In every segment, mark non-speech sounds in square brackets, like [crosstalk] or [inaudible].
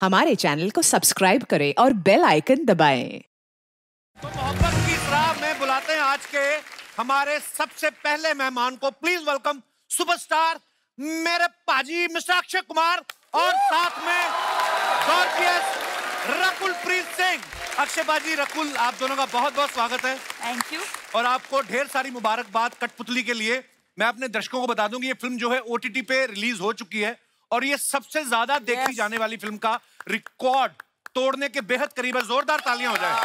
हमारे चैनल को सब्सक्राइब करें और बेल आइकन दबाएँ। तो मोहब्बत की राह में बुलाते हैं आज के हमारे सबसे पहले मेहमान को। प्लीज़ वेलकम सुपरस्टार मेरे पाजी मिस्टर अक्षय कुमार और साथ में रकुल प्रीत सिंह। अक्षय बाजी रकुल आप दोनों का बहुत बहुत स्वागत है। थैंक यू और आपको ढेर सारी मुबारकबाद कठपुतली के लिए। मैं अपने दर्शकों को बता दूँ कि ये फ़िल्म जो है ओटीटी पे रिलीज़ हो चुकी है। और ये सबसे ज़्यादा देखी Yes. जाने वाली फ़िल्म का रिकॉर्ड तोड़ने के बेहद करीब है जोरदार तालियाँ हो जाए।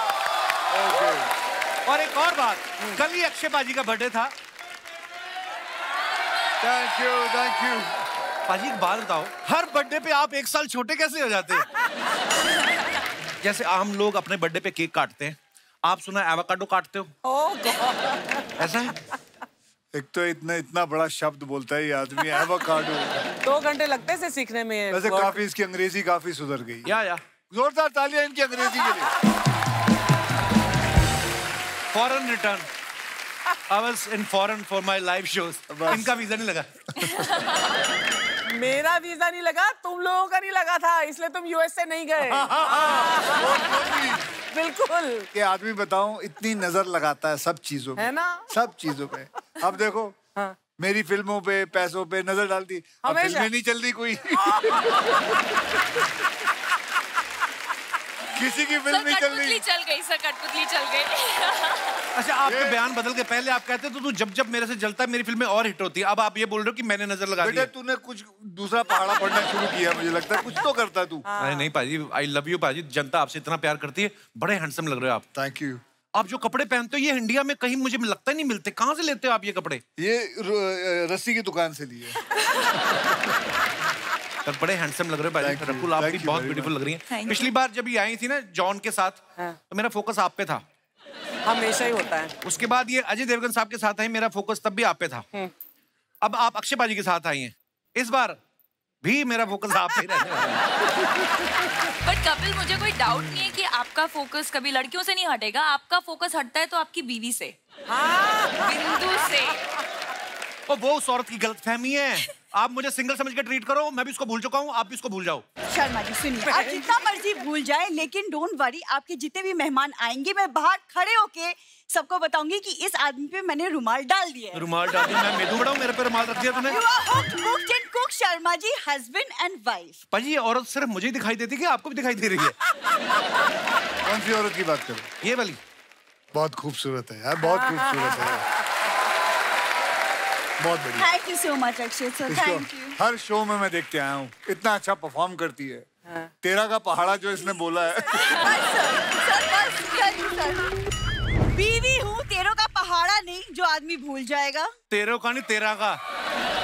और एक और बात कल ही अक्षय बाजी का बर्थडे था। थैंक यू थैंक यू बाजी एक बात बताओ हर बर्थडे पे आप एक साल छोटे कैसे हो जाते जैसे आम लोग अपने बर्थडे पे केक काटते हैं आप सुना एवोकाडो काटते हो? ओह गॉड ऐसा है? एक तो इतना इतना बड़ा शब्द बोलता है ये आदमी एवोकाडो दो घंटे लगते हैं सीखने में वैसे काफ़ी इसकी अंग्रेज़ी काफ़ी सुधर गई। या या। जोरदार तालियाँ इनकी अंग्रेज़ी के लिए। Foreign return I was in foreign for my live shows. बस। इनका वीज़ा नहीं लगा। मेरा वीज़ा नहीं लगा तुम लोगों का नहीं लगा था इसलिए तुम यूएसए नहीं गए। [laughs] बिल्कुल। ये आदमी बताऊँ इतनी नज़र लगाता है सब चीज़ों है में ना? सब चीज़ों पे अब देखो हाँ। मेरी फ़िल्मों पे पैसों पे नज़र डालती। अब फ़िल्में नहीं चल रही कोई। किसी की फ़िल्म नहीं चल रही। चल गई सर कठपुतली चल गई। अच्छा आपके बयान बदल के पहले आप कहते तो तू जब जब मेरे से जलता है मेरी फ़िल्में और हिट होती। है अब आप ये बोल रहे हो कि मैंने नज़र लगा दी बेटा तूने कुछ दूसरा पहाड़ा पढ़ना शुरू किया मुझे लगता है कुछ तो करता तू। अरे नहीं पाजी आई लव यू पाजी जनता आपसे इतना प्यार करती है। बड़े हैंडसम लग रहे हो आप। थैंक यू आप जो कपड़े पहनते हो ये इंडिया में कहीं मुझे लगता ही नहीं मिलते। कहाँ से लेते हो आप ये कपड़े? ये रस्सी की दुकान से लिए। [laughs] पर बड़े हैंडसम लग रहे हो भाई रकुल आप भी बहुत ब्यूटीफुल लग रही हैं। पिछली बार जब ये आई थी ना जॉन के साथ हाँ। तो मेरा फोकस आप पे था। हमेशा ही होता है। उसके बाद ये अजय देवगन साहब के साथ आई मेरा फोकस तब भी आप पे था। अब आप अक्षय बाजी के साथ आई हैं। इस बार भी मेरा फोकस आप पे रहने वाला है। बट कपिल मुझे कोई डाउट नहीं है कि आपका फोकस कभी लड़कियों से नहीं हटेगा। आपका फोकस हटता है तो आपकी बीवी से। हाँ। बिंदु से। और वो उस औरत की गलतफहमी है। आप मुझे सिंगल समझ के ट्रीट करो मैं भी उसको भूल चुका हूँ आप भी उसको भूल जाओ। शर्मा जी सुनिए आप जितना मर्ज़ी भूल जाए लेकिन डोंट वरी आपके जितने भी मेहमान आएँगे मैं बाहर खड़े होके सबको बताऊँगी कि इस आदमी पे मैंने रुमाल डाल दिया रुमाल डाल दिया मैं मेदू बड़ा मेरे पे रुमाल रख दिया cooked, Sharma ji husband and wife पाजी ये औरत सिर्फ़ मुझे ही दिखाई देती है आपको भी दिखाई दे रही है? कौन सी औरत की बात करो? ये वाली। बहुत खूबसूरत है यार बहुत खूबसूरत है। बहुत बढ़िया। Thank you so much Akshay sir thank you her show में मैं देखते आया हूँ। इतना अच्छा परफॉर्म करती है। हाँ। तेरा का पहाड़ा जो इसने बोला है। [laughs] बस सर सर बस कर सर? बीवी हूँ तेरों का पहाड़ा नहीं जो आदमी भूल जाएगा। तेरे का नहीं तेरा का।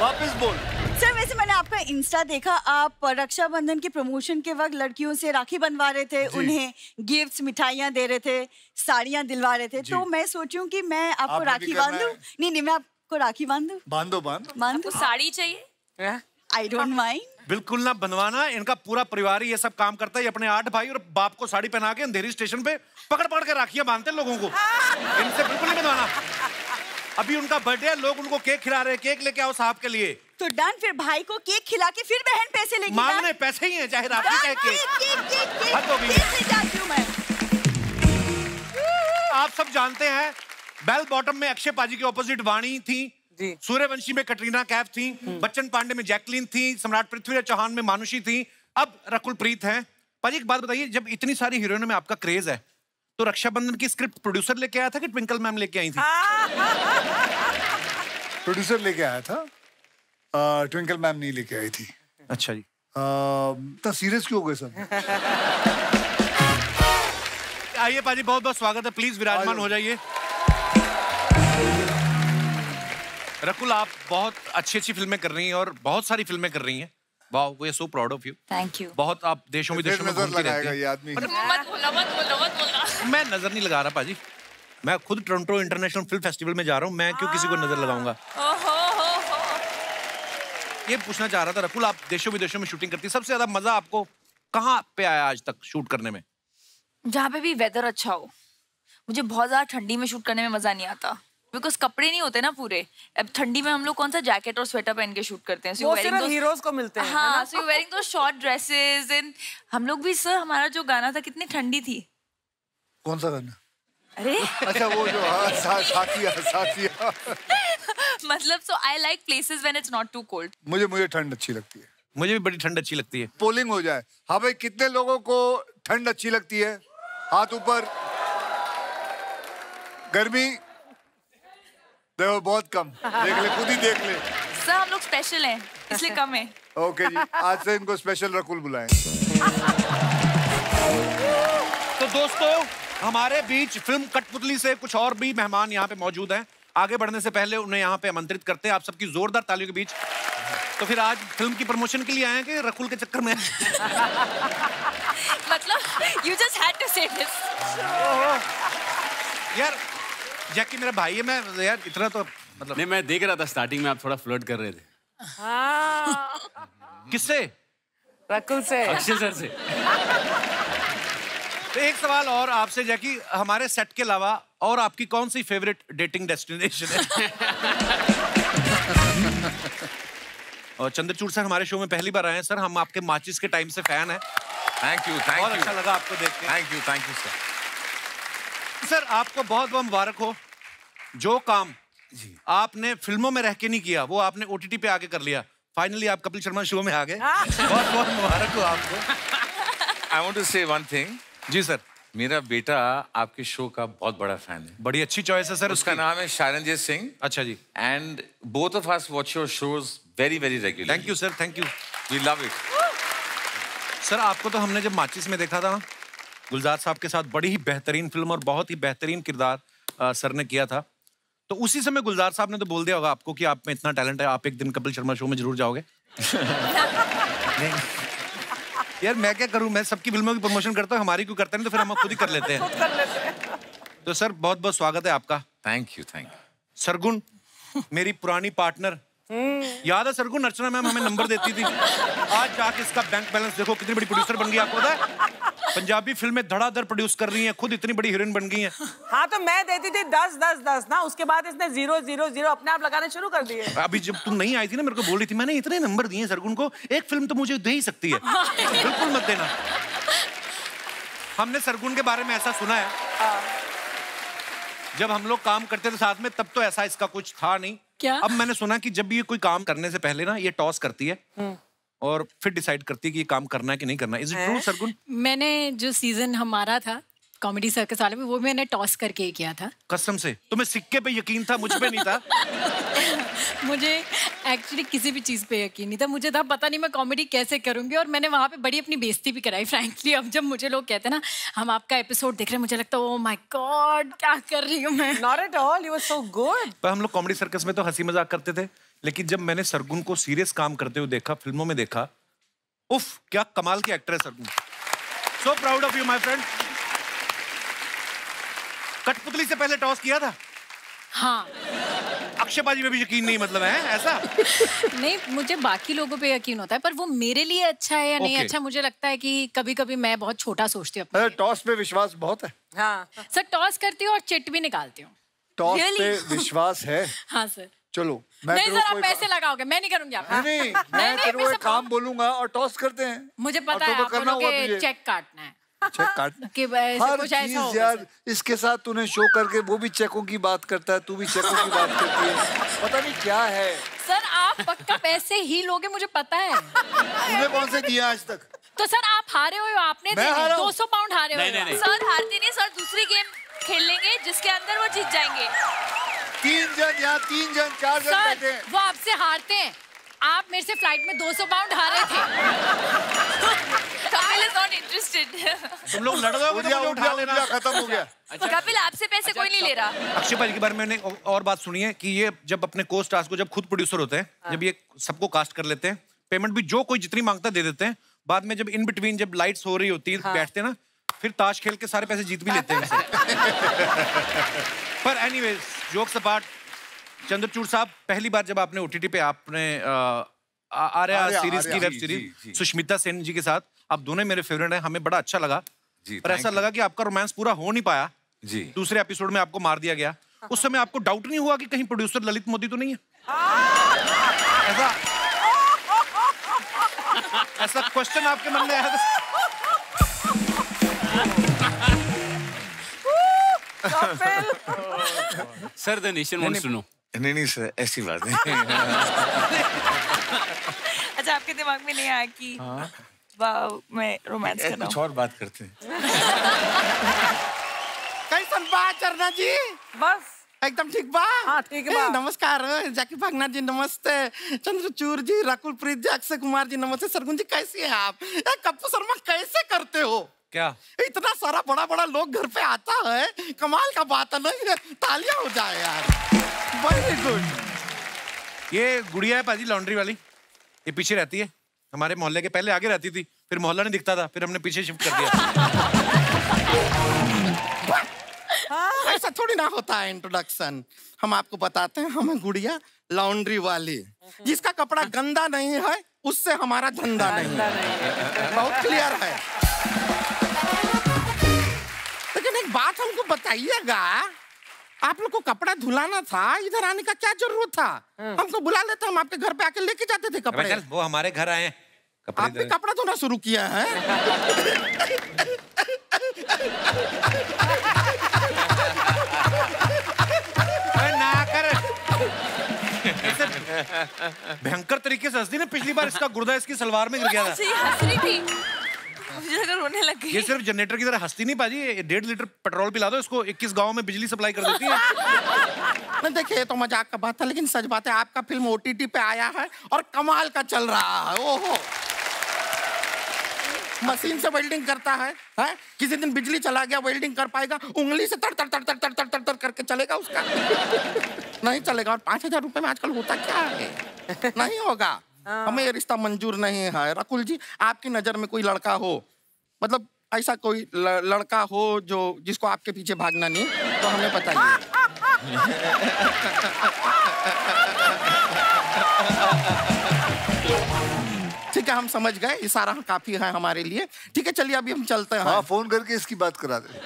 वापस बोल। सर वैसे मैंने आपका इंस्टा देखा आप रक्षाबंधन के प्रमोशन के वक्त लड़कियों से राखी बनवा रहे थे उन्हें गिफ्ट्स मिठाइयाँ दे रहे थे साड़ियाँ दिलवा रहे थे। तो मैं सोचूं कि मैं आपको राखी बाँध दूँ नहीं नहीं मैं आपको राखी बाँध? बांधो बाँध। बाँध? साड़ी चाहिए? आई डोंट माइंड बिल्कुल ना बनवाना इनका पूरा परिवार ही ये सब काम करता है अपने आठ भाई और बाप को साड़ी पहना के अंधेरी स्टेशन पे पकड़ पकड़ के राखियाँ बांधते लोगों को। इनसे बिल्कुल नहीं बनवाना। अभी उनका बर्थडे है लोग उनको केक खिला रहे हैं केक लेके आओ साहब के लिए। तो डन फिर भाई को केक खिला के फिर बहन पैसे लेगी मांगने पैसे ही हैं चाहे राखी चाहे केक। हो है। केक हूँ आप सब जानते हैं बेल बॉटम में अक्षय पाजी के ऑपोजिट वाणी थी। सूर्यवंशी में कटरीना कैफ थी। बच्चन पांडे में जैकलीन थी। सम्राट पृथ्वीराज चौहान में मानुषी थी। अब रकुल प्रीत हैं। पाजी एक बात बताइए जब इतनी सारी हीरोइनों में आपका क्रेज है तो रक्षाबंधन की स्क्रिप्ट प्रोड्यूसर लेके आया था कि ट्विंकल मैम लेके आई थी? प्रोड्यूसर लेके आया था? ट्विंकल मैम नहीं लेके आई थी। अच्छा जी। इतना सीरियस क्यों हो गए सब? आइए पाजी बहुत बहुत स्वागत है। प्लीज़ विराजमान हो जाइए। रकुल आप बहुत अच्छी अच्छी फ़िल्में कर रही हैं और बहुत सारी फ़िल्में कर रही हैं। वाह we are so proud of you. Thank you बहुत आप देशों फिर विदेशों में नज़र घूमती रहती लगाएगा हैं। ये आदमी मत बोलना मत बोलना मत बोलना मैं नज़र नहीं लगा रहा पाजी। मैं खुद टोरंटो इंटरनेशनल फ़िल्म फेस्टिवल में जा रहा हूँ मैं क्यों किसी को नज़र लगाऊँगा? हो हो। ये पूछना चाह रहा था रकुल आप देशों विदेशों में शूटिंग करती सबसे ज़्यादा मज़ा आपको कहाँ पे आया आज तक शूट करने में? जहाँ पे भी वेदर अच्छा हो। मुझे बहुत ज़्यादा ठंडी में शूट करने में मज़ा नहीं आता। बिकॉज़ कपड़े नहीं होते ना पूरे। अब ठंडी में हम लोग कौन सा जैकेट और स्वेटर पहन के शूट करते हैं? So वो you're wearing सिर्फ़ those- हीरोज को मिलते हैं हाँ so wearing two short dresses and हम लोग भी सर हमारा जो गाना था कितनी ठंडी थी। कौन सा गाना? अरे। अच्छा वो जो हाँ, सा, साथिया साथिया। मतलब so I like places when it's not too cold मुझे मुझे ठंड अच्छी लगती है। मुझे भी बड़ी ठंड अच्छी लगती है। पोलिंग हो जाए। हाँ भाई कितने लोगों को ठंड अच्छी लगती है? हाथ ऊपर। गर्मी देखो बहुत कम। देख ले खुद ही देख ले। सर हम लोग स्पेशल हैं इसलिए कम है। ओके जी आज से इनको स्पेशल रकुल बुलाएँ। तो दोस्तों हमारे बीच फ़िल्म कठपुतली से कुछ और भी मेहमान यहाँ पे मौजूद हैं। आगे बढ़ने से पहले उन्हें यहाँ पे आमंत्रित करते हैं। आप सबकी जोरदार तालियों के बीच। तो फिर आज फ़िल्म की प्रमोशन के लिए आए हैं कि रकुल के चक्कर में? [laughs] मतलब you just had to say this यार जैकी मेरा भाई है मैं यार इतना तो मतलब नहीं मैं देख रहा था स्टार्टिंग में आप थोड़ा फ्लर्ट कर रहे थे। हाँ। किससे? रकुल से। अक्षय सर से। तो एक सवाल और आपसे जैकी हमारे सेट के अलावा और आपकी कौन सी फेवरेट डेटिंग डेस्टिनेशन है? और चंद्रचूड़ सर हमारे शो में पहली बार आए हैं। सर हम आपके माचिस के टाइम से फ़ैन हैं। थैंक यू थैंक बहुत यू अच्छा लगा आपको देख के। Thank you thank you sir sir आपको बहुत बहुत मुबारक हो। जो काम जी। आपने फ़िल्मों में रह के नहीं किया वो आपने ओटीटी पे आके कर लिया। फाइनली आप कपिल शर्मा शो में आ गए। बहुत बहुत मुबारक हो आपको। I want to say one thing ji sir. मेरा बेटा आपके शो का बहुत बड़ा फ़ैन है। बड़ी अच्छी चॉइस है सर उसका नाम है शारंजीत सिंह। अच्छा जी। And both of us watch your shows very very regular thank you sir thank you we love it sir आपको तो हमने जब माचिस में देखा था ना गुलजार साहब के साथ बड़ी ही बेहतरीन फ़िल्म और बहुत ही बेहतरीन किरदार सर ने किया था। तो उसी समय गुलजार साहब ने तो बोल दिया होगा आपको कि आप में इतना टैलेंट है आप एक दिन कपिल शर्मा शो में ज़रूर जाओगे। यार मैं क्या करूँ? मैं सबकी फ़िल्मों की प्रमोशन करता हूँ हमारी क्यों करते नहीं तो फिर हम खुद ही कर लेते हैं। [laughs] कर लेते हैं। तो सर बहुत बहुत स्वागत है आपका। Thank you thank you Sargun मेरी पुरानी पार्टनर। याद है सरगुन अर्चना मैम हमें नंबर देती थी? आज जाके इसका बैंक बैलेंस देखो कितनी बड़ी प्रोड्यूसर बन गई आपको पता है? पंजाबी फ़िल्में धड़ाधड़ प्रोड्यूस कर रही हैं खुद इतनी बड़ी हीरोइन बन गई हैं। हाँ तो मैं देती थी दस दस दस ना उसके बाद इसने ज़ीरो ज़ीरो ज़ीरो अपने आप लगाने शुरू कर दिए। अभी जब तुम नहीं आई थी ना मेरे को बोल रही थी मैंने इतने नंबर दिए हैं सरगुन को एक फ़िल्म तो मुझे दे ही सकती है। बिल्कुल मत देना। हमने सरगुन के बारे में ऐसा सुना है। जब हम लोग काम करते थे साथ में तब तो ऐसा इसका कुछ था नहीं। क्या? अब मैंने सुना कि जब भी ये कोई काम करने से पहले ना ये टॉस करती है। और फिर डिसाइड करती है कि ये काम करना है कि नहीं करना इज़ इट ट्रू सरगुन मैंने जो सीज़न हमारा था कॉमेडी सर्कस वाले में वो मैंने टॉस करके ही किया था। कसम से? तुम्हें सिक्के पे यकीन था मुझ पे नहीं था? [laughs] मुझे एक्चुअली किसी भी चीज़ पे यकीन नहीं था। मुझे था पता नहीं मैं कॉमेडी कैसे करूँगी और मैंने वहाँ पे बड़ी अपनी बेइज्जती भी कराई फ्रैंकली अब जब मुझे लोग कहते हैं ना हम आपका एपिसोड देख रहे हैं मुझे लगता है ओ माय गॉड क्या कर रही हूँ मैं? Not at all you were so good पर हम लोग कॉमेडी सर्कस में तो हँसी मज़ाक करते थे। लेकिन जब मैंने सरगुन को सीरियस काम करते हुए देखा फ़िल्मों में देखा उफ क्या कमाल की एक्टर है Sargun. So proud of you my friend Kathputli से पहले टॉस किया था? हाँ। अक्षय बाजी में भी यकीन नहीं मतलब है? ऐसा? [laughs] नहीं मुझे बाकी लोगों पे यकीन होता है पर वो मेरे लिए अच्छा है या नहीं Okay. अच्छा मुझे लगता है कि कभी कभी मैं बहुत छोटा सोचती हूँ। टॉस पे विश्वास बहुत है। हाँ। सर टॉस करती हूँ और चिट भी निकालती हूँ। Toss Really? पे विश्वास है? [laughs] हाँ सर। चलो मैं नहीं आप पैसे लगाओगे मैं नहीं करूँगी आप नहीं [laughs] नहीं मैं नहीं, तेरे को एक काम बोलूँगा और टॉस करते हैं। मुझे पता है आप करना हुआ बोलोगे चेक काटना है। [laughs] चेक काट [laughs] कि हर चीज़ यार इसके साथ तूने शो करके वो भी चेकों की बात करता है तू भी चेकों की बात करती है। पता नहीं क्या है। सर आप पक्का पैसे ही लोगे मुझे पता है। तूने कौन से दिया आज तक? तो सर आप हारे हुए हो आपने। दो सौ पाउंड हारे हुए नहीं, नहीं, हो सर हारते नहीं सर दूसरी गेम खेल लेंगे जिसके अंदर वो जीत जाएँगे। तीन जन यहाँ तीन जन चार जन बैठे हैं। वो आपसे हारते हैं। आप मेरे से फ़्लाइट में 200 पाउंड हारे थे। कपिल इज़ नॉट इंटरेस्टेड तुम लोग लड़ रहे उठ जा उठ जा जा खत्म हो गया। कपिल आपसे पैसे कोई नहीं ले रहा। अक्षय भाई के बारे में मैंने और बात सुनी है कि ये जब अपने को स्टार्स को जब खुद प्रोड्यूसर होते हैं जब ये सबको कास्ट कर लेते हैं पेमेंट भी जो कोई जितनी माँगता है दे देते हैं बाद में जब इन बिटवीन जब लाइट्स हो रही होती है बैठते हैं ना फिर ताश खेल के सारे पैसे जीत भी लेते हैं। [laughs] पर एनीवेज जोक्स अपार्ट चंद्रचूड़ साहब पहली बार जब आपने ओटीटी पे आपने आर्या सीरीज़ की वेब सीरीज़ सुष्मिता सेन जी के साथ। आप दोनों मेरे फेवरेट हैं हमें बड़ा अच्छा लगा। जी, पर ऐसा लगा कि आपका रोमांस पूरा हो नहीं पाया। जी। दूसरे एपिसोड में आपको मार दिया गया। उस समय आपको डाउट नहीं हुआ कि कहीं प्रोड्यूसर ललित मोदी तो नहीं है? ऐसा ऐसा क्वेश्चन आपके मन में आया था? Sir the nation wants to know नहीं नहीं सर ऐसी बात नहीं अच्छा आपके दिमाग में नहीं आया कि वाह मैं रोमांस कर रहा कुछ और बात करते हैं कैसन बा चरना जी बस एकदम ठीक बा हाँ, ठीक बा। नमस्कार जाकी भागनाथ जी नमस्ते चंद्रचूर जी राकुल प्रीत जी अक्षय कुमार जी नमस्ते सरगुन जी कैसे हैं आप कप्पू शर्मा कैसे करते हो क्या? इतना सारा बड़ा बड़ा लोग घर पे आता है कमाल का बात है नहीं तालियाँ हो जाए यार। वेरी गुड ये गुड़िया है पाजी लॉन्ड्री वाली। ये पीछे रहती है। हमारे मोहल्ले के पहले आगे रहती थी फिर मोहल्ला नहीं दिखता था फिर हमने पीछे शिफ्ट कर दिया। ऐसा थोड़ी ना होता है इंट्रोडक्शन हम आपको बताते हैं हम हैं गुड़िया लॉन्ड्री वाली। जिसका कपड़ा गंदा नहीं है उससे हमारा धंधा नहीं है। बहुत क्लियर है। बात हमको बताइएगा। आप लोग को कपड़ा धुलाना था इधर आने का क्या ज़रूरत था? हमको बुला लेते हम आपके घर पे आके लेके जाते थे कपड़े। वो हमारे घर आए आपने कपड़ा धोना शुरू किया है? ना कर। भयंकर तरीके से हंस दी ना पिछली बार इसका गुर्दा इसकी सलवार में गिर गया था। हंस रही थी। [laughs] मुझे लगा रोने लग ये सिर्फ़ जनरेटर की तरह हंसती नहीं पाजी। डेढ़ लीटर पेट्रोल पिला दो इसको 21 गाँव में बिजली सप्लाई कर देती है। नहीं [laughs] देखिए ये तो मज़ाक का बात था लेकिन सच बात है आपका फ़िल्म ओटीटी पे आया है और कमाल का चल रहा है ओहो। मशीन से वेल्डिंग करता है, है? किसी दिन बिजली चला गया वेल्डिंग कर पाएगा उंगली से तर तर तर तर तर तर तर तर करके चलेगा उसका। [laughs] नहीं चलेगा और पाँच हज़ार रुपए में आजकल होता क्या है? नहीं होगा। हमें ये रिश्ता मंजूर नहीं है। रकुल जी आपकी नज़र में कोई लड़का हो मतलब ऐसा कोई लड़का हो जो जिसको आपके पीछे भागना नहीं तो हमें पता बताइए [laughs] ठीक है हम समझ गए इशारा काफ़ी है हमारे लिए। ठीक है चलिए अभी हम चलते हैं। हाँ फ़ोन करके इसकी बात करा दे।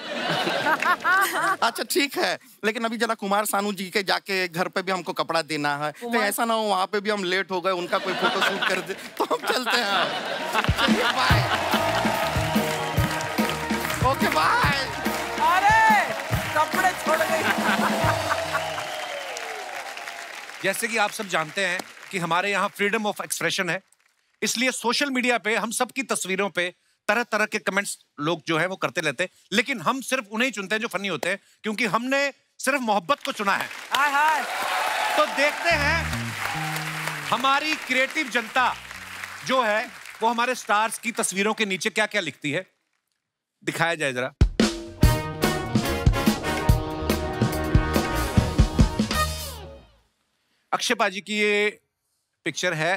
[laughs] अच्छा ठीक है लेकिन अभी जरा कुमार सानू जी के जाके घर पे भी हमको कपड़ा देना है। तो ऐसा ना हो वहाँ पे भी हम लेट हो गए उनका कोई फ़ोटो शूट कर दे तो हम चलते हैं। बाय ओके बाय अरे कपड़े छोड़ गई। जैसे कि आप सब जानते हैं कि हमारे यहाँ फ्रीडम ऑफ़ एक्सप्रेशन है। इसलिए सोशल मीडिया पे हम सबकी तस्वीरों पे तरह तरह के कमेंट्स लोग जो है वो करते रहते हैं। लेकिन हम सिर्फ़ उन्हें ही चुनते हैं जो फनी होते हैं क्योंकि हमने सिर्फ़ मोहब्बत को चुना है। हाय हाय। तो देखते हैं हमारी क्रिएटिव जनता जो है वो हमारे स्टार्स की तस्वीरों के नीचे क्या क्या लिखती है? दिखाया जाए जरा। अक्षय पाजी की ये पिक्चर है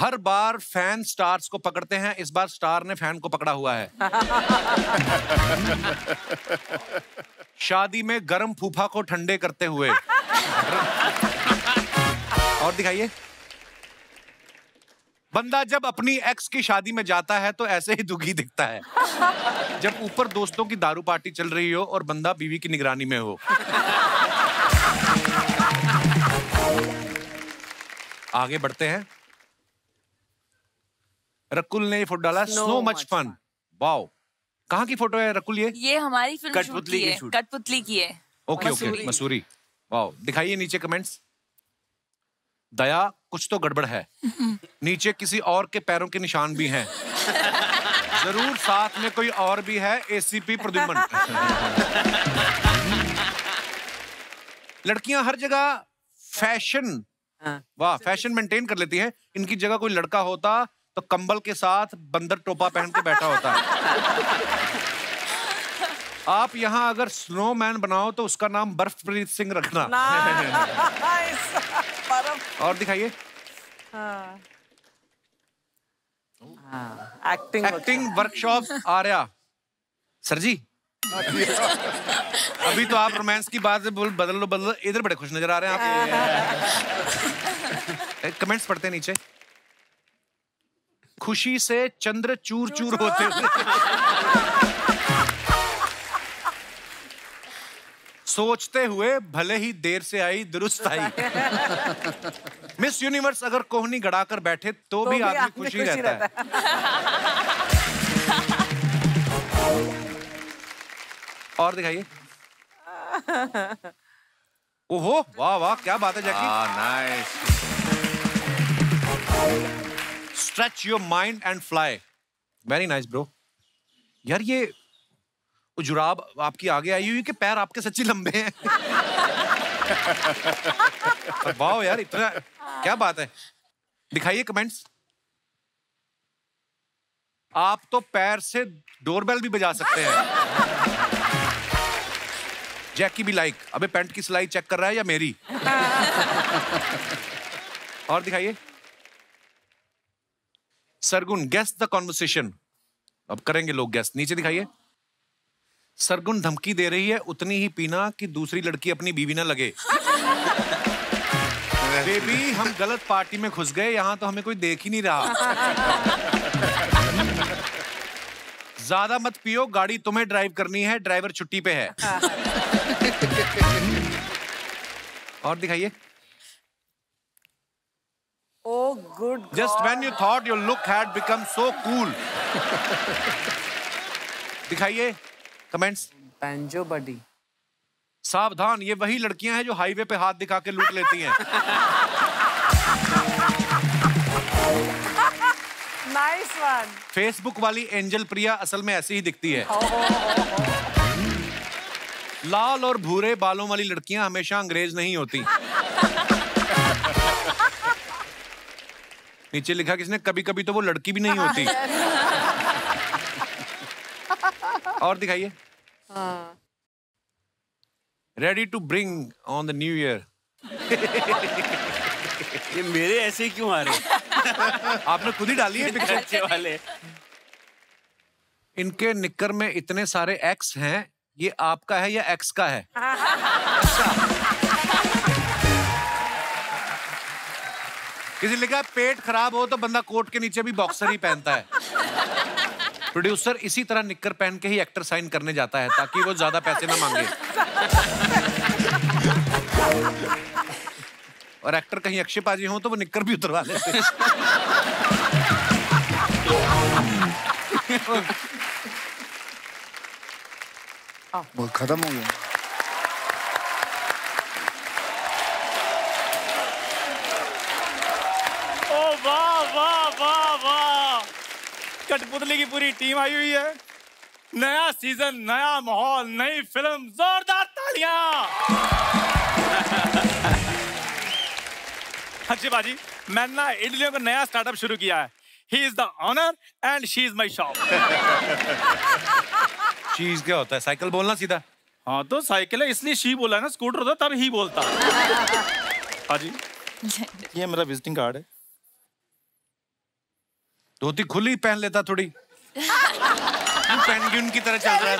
हर बार फ़ैन स्टार्स को पकड़ते हैं इस बार स्टार ने फ़ैन को पकड़ा हुआ है। [laughs] शादी में गरम फूफा को ठंडे करते हुए। और दिखाइए। बंदा जब अपनी एक्स की शादी में जाता है तो ऐसे ही दुखी दिखता है। जब ऊपर दोस्तों की दारू पार्टी चल रही हो और बंदा बीवी की निगरानी में हो। आगे बढ़ते हैं। रकुल ने फ़ोटो डाला स्नो मच फन वाओ कहाँ की फ़ोटो है रकुल ये? ये हमारी फ़िल्म शूट कठपुतली की है। कठपुतली की है। Okay okay Mussoorie. Mussoorie. Wow दिखाइए नीचे कमेंट्स दया कुछ तो गड़बड़ है। [laughs] नीचे किसी और के पैरों के निशान भी हैं। ज़रूर साथ में कोई और भी है एसीपी प्रद्युमन। [laughs] लड़कियाँ हर जगह फ़ैशन वाह फ़ैशन मेंटेन कर लेती हैं। इनकी जगह कोई लड़का होता तो कंबल के साथ बंदर टोपा पहन के बैठा होता है। आप यहाँ अगर स्नोमैन बनाओ तो उसका नाम बर्फप्रीत सिंह रखना। और दिखाइए। हाँ acting acting workshop Aarya. Sir ji. अभी तो आप रोमांस की बात से बोल बदल लो बदल इधर बड़े खुश नज़र आ रहे हैं आप। [laughs] कमेंट्स पढ़ते हैं नीचे। खुशी से चंद्र चूर चूर होते हुए सोचते हुए भले ही देर से आई दुरुस्त आई। मिस यूनिवर्स अगर कोहनी गड़ाकर बैठे तो, तो भी आदमी खुशी रहता है। और दिखाइए। ओहो वाह वाह क्या बात है Jackie. Nice stretch your mind and fly very nice bro यार ये जुराब आपकी आगे आई हुई कि पैर आपके सच्ची लंबे हैं? वाह यार, इतना क्या बात है? दिखाइए कमेंट्स आप तो पैर से डोरबेल भी बजा सकते हैं। जैकी भी लाइक अबे पैंट की सिलाई चेक कर रहा है या मेरी? और दिखाइए। सरगुन गेस द कॉन्वर्सेशन अब करेंगे लोग गेस नीचे दिखाइए। सरगुन धमकी दे रही है उतनी ही पीना कि दूसरी लड़की अपनी बीवी ना लगे। बेबी हम गलत पार्टी में घुस गए यहाँ तो हमें कोई देख ही नहीं रहा। ज़्यादा मत पियो गाड़ी तुम्हें ड्राइव करनी है ड्राइवर छुट्टी पे है। और दिखाइए। Good Just when you thought your look had become so cool. दिखाइए कमेंट्स बैंजो बडी सावधान ये वही लड़कियाँ हैं जो हाईवे पे हाथ दिखा के लूट लेती हैं। नाइस वन फेसबुक वाली एंजल प्रिया असल में ऐसी ही दिखती है। लाल और भूरे बालों वाली लड़कियाँ हमेशा अंग्रेज़ नहीं होती। नीचे लिखा किसने कभी कभी तो वो लड़की भी नहीं होती। [laughs] और दिखाइए। Ready to bring on the new year ये मेरे ऐसे ही क्यों आ रहे [laughs] आपने खुद ही डाली है पिक्चर। अच्छे वाले। इनके निक्कर में इतने सारे एक्स हैं ये आपका है या एक्स का है? किसी ने लिखा पेट खराब हो तो बंदा कोट के नीचे भी बॉक्सर ही पहनता है. प्रोड्यूसर इसी तरह निक्कर पहन के ही एक्टर साइन करने जाता है, ताकि वो ज़्यादा पैसे ना मांगे। और एक्टर कहीं अक्षय पाजी हो तो वो निक्कर भी उतरवा लेते खत्म हो गया ओ वाह वाह वाह वाह कठपुतली की पूरी टीम आई हुई है। नया सीज़न नया माहौल नई फ़िल्म जोरदार तालियाँ। अच्छी बाजी मैंने ना इडलियों का नया स्टार्टअप शुरू किया है। He is the owner and she is my shop चीज़ क्या होता है? साइकिल बोलना सीधा। हाँ तो साइकिल है इसलिए शी बोला है ना स्कूटर होता तब ही बोलता। हाजी [laughs] ये मेरा विजिटिंग कार्ड है। धोती खुली पहन लेता थोड़ी। पेंगुइन की तरह चल रहा है?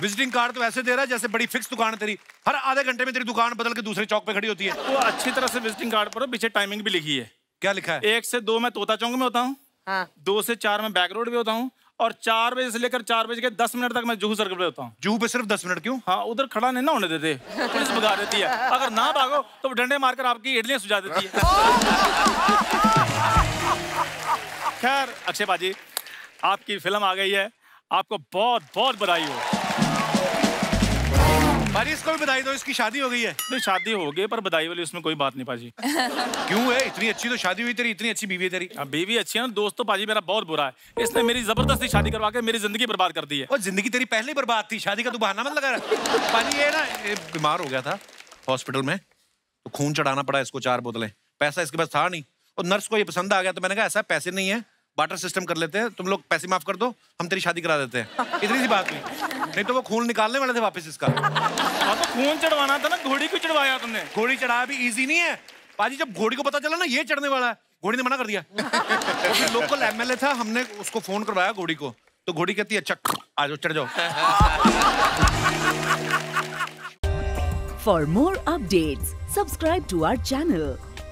विजिटिंग कार्ड तो ऐसे दे रहा है जैसे बड़ी फिक्स दुकान तेरी। हर आधे घंटे में तेरी दुकान बदल के दूसरे चौक पे खड़ी होती है। वो अच्छी तरह से विजिटिंग कार्ड पर पीछे टाइमिंग भी लिखी है। क्या लिखा है? एक से दो मैं तोता चौक में होता हूँ हाँ। दो से चार में बैक रोड पे होता हूँ और चार बजे से लेकर चार बजे के दस मिनट तक मैं जूहू सर्कल पे होता हूँ। जूहू पे सिर्फ़ दस मिनट क्यों? हाँ उधर खड़ा नहीं ना होने देते पुलिस भगा देती है। अगर ना भागो तो डंडे मारकर आपकी इडलियाँ सुझा देती है। [laughs] खैर अक्षय बाजी आपकी फ़िल्म आ गई है। आपको बहुत बहुत बधाई हो। भाई इसको भी बधाई दो इसकी शादी हो गई है। नहीं शादी हो गई पर बधाई वाली उसमें कोई बात नहीं पाजी। [laughs] क्यों है? इतनी अच्छी तो शादी हुई तेरी इतनी अच्छी बीवी है तेरी। अब बीवी अच्छी है ना दोस्त तो पाजी मेरा बहुत बुरा है। इसने मेरी ज़बरदस्ती शादी करवा के मेरी ज़िंदगी बर्बाद कर दी है। और ज़िंदगी तेरी पहले ही बर्बाद थी शादी का तू बहाना मत लगा रहा। पानी ये ना बीमार हो गया था हॉस्पिटल में तो खून चढ़ाना पड़ा इसको चार बोतलें। पैसा इसके पास था नहीं। और नर्स को ये पसंद आ गया तो मैंने कहा ऐसा पैसे नहीं है बाटर सिस्टम कर लेते हैं तुम लोग पैसे माफ़ कर दो हम तेरी शादी करा देते हैं। इतनी सी बात हुई। नहीं तो वो खून निकालने वाले थे वापस इसका। हाँ तो खून चढ़वाना था ना घोड़ी क्यों चढ़वाया तुमने। घोड़ी चढ़ाया भी इजी नहीं है। पाजी जब घोड़ी को पता चला ना ये चढ़ने वाला है घोड़ी ने मना कर दिया। वो भी लोकल एमएलए था हमने उसको फ़ोन करवाया घोड़ी को। तो घोड़ी कहती है अच्छा आ जाओ चढ़ जाओ। For more updates, subscribe to our channel,